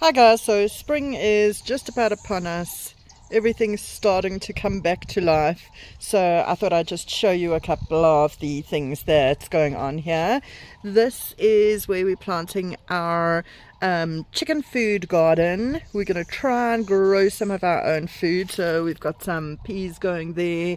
Hi guys, so spring is just about upon us. Everything's starting to come back to life. So I thought I'd just show you a couple of the things that's going on here. This is where we're planting our um, chicken food garden. We're going to try and grow some of our own food. So we've got some peas going there.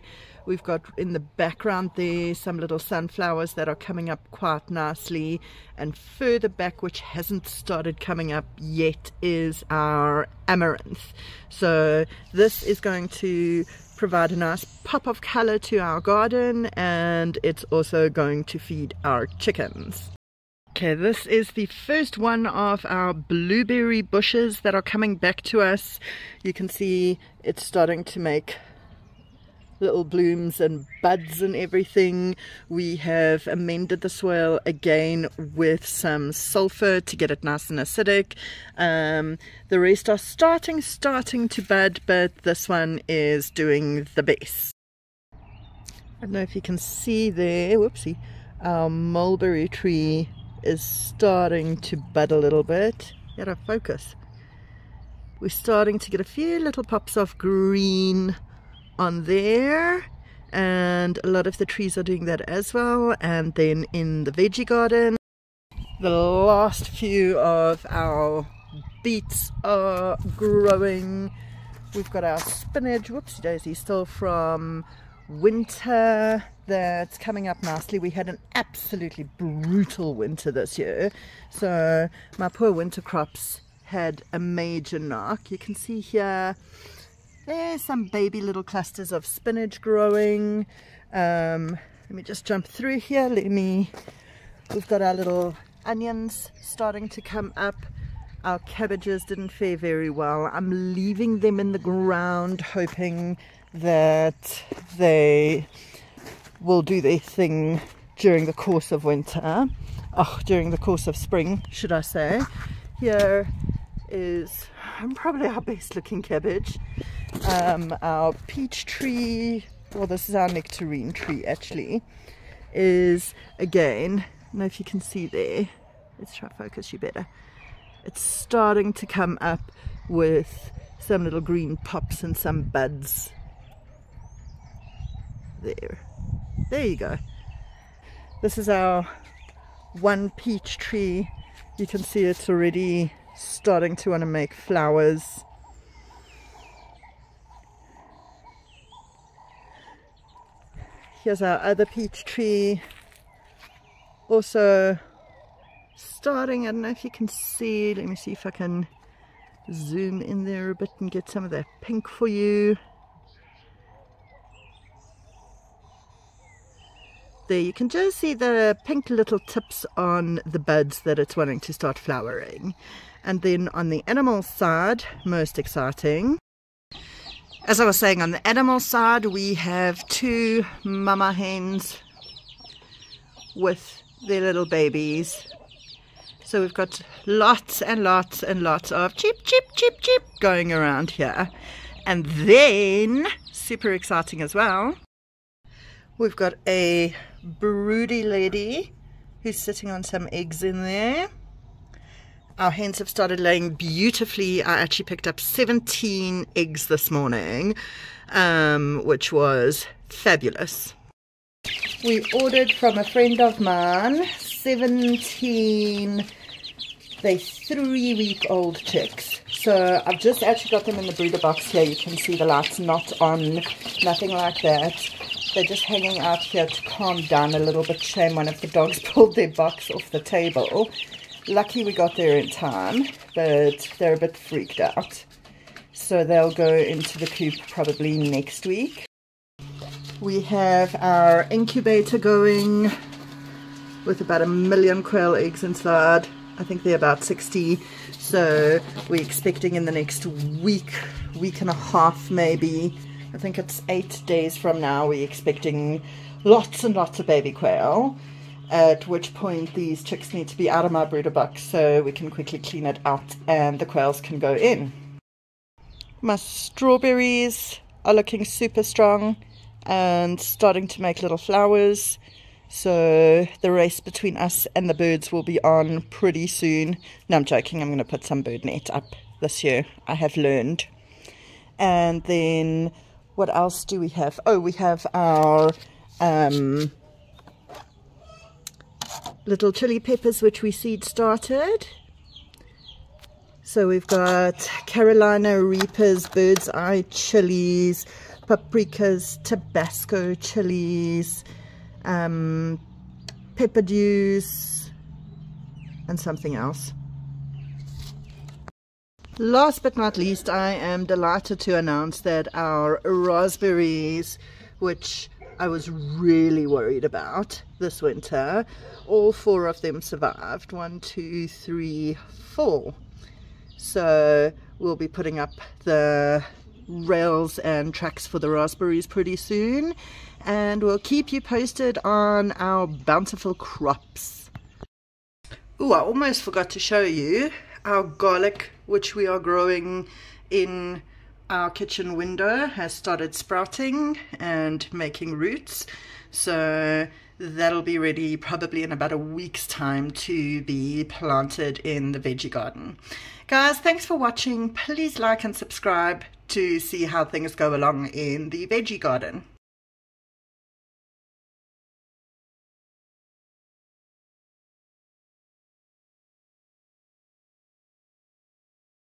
We've got in the background there some little sunflowers that are coming up quite nicely. And further back, which hasn't started coming up yet, is our amaranth. So this is going to provide a nice pop of color to our garden and it's also going to feed our chickens. Okay, this is the first one of our blueberry bushes that are coming back to us. You can see it's starting to make little blooms and buds and everything. We have amended the soil again with some sulfur to get it nice and acidic. Um, the rest are starting, starting to bud, but this one is doing the best. I don't know if you can see there, whoopsie, our mulberry tree is starting to bud a little bit. Get a focus. We're starting to get a few little pops of green on there and a lot of the trees are doing that as well and then in the veggie garden. The last few of our beets are growing. We've got our spinach whoopsie daisy still from winter that's coming up nicely. We had an absolutely brutal winter this year so my poor winter crops had a major knock. You can see here there's some baby little clusters of spinach growing. Um, let me just jump through here. Let me, we've got our little onions starting to come up. Our cabbages didn't fare very well. I'm leaving them in the ground hoping that they will do their thing during the course of winter. Oh, during the course of spring, should I say. Here is probably our best looking cabbage um, our peach tree, well this is our nectarine tree actually, is again, I don't know if you can see there, let's try to focus you better, it's starting to come up with some little green pops and some buds. There, there you go. This is our one peach tree. You can see it's already starting to want to make flowers Here's our other peach tree. Also starting, I don't know if you can see, let me see if I can zoom in there a bit and get some of that pink for you. There you can just see the pink little tips on the buds that it's wanting to start flowering. And then on the animal side, most exciting, as I was saying, on the animal side, we have two mama hens with their little babies. So we've got lots and lots and lots of cheep, cheep, cheep, cheep going around here. And then, super exciting as well, we've got a broody lady who's sitting on some eggs in there. Our hens have started laying beautifully. I actually picked up 17 eggs this morning, um, which was fabulous. We ordered from a friend of mine 17 they three week old chicks so I've just actually got them in the brooder box here you can see the lights not on nothing like that they're just hanging out here to calm down a little bit shame one of the dogs pulled their box off the table Lucky we got there in time, but they're a bit freaked out. So they'll go into the coop probably next week. We have our incubator going with about a million quail eggs inside. I think they're about 60. So we're expecting in the next week, week and a half maybe. I think it's eight days from now, we're expecting lots and lots of baby quail at which point these chicks need to be out of my brooder box so we can quickly clean it out and the quails can go in. My strawberries are looking super strong and starting to make little flowers. So the race between us and the birds will be on pretty soon. No, I'm joking. I'm going to put some bird net up this year. I have learned. And then what else do we have? Oh, we have our um, little chili peppers, which we seed started. So we've got Carolina Reapers, Bird's Eye chilies, paprikas, Tabasco chilies, um, Peppadews, and something else. Last but not least, I am delighted to announce that our raspberries, which I was really worried about this winter, all four of them survived. One, two, three, four. So we'll be putting up the rails and tracks for the raspberries pretty soon and we'll keep you posted on our bountiful crops. Oh, I almost forgot to show you our garlic which we are growing in our kitchen window has started sprouting and making roots so that'll be ready probably in about a week's time to be planted in the veggie garden. Guys, thanks for watching. Please like and subscribe to see how things go along in the veggie garden.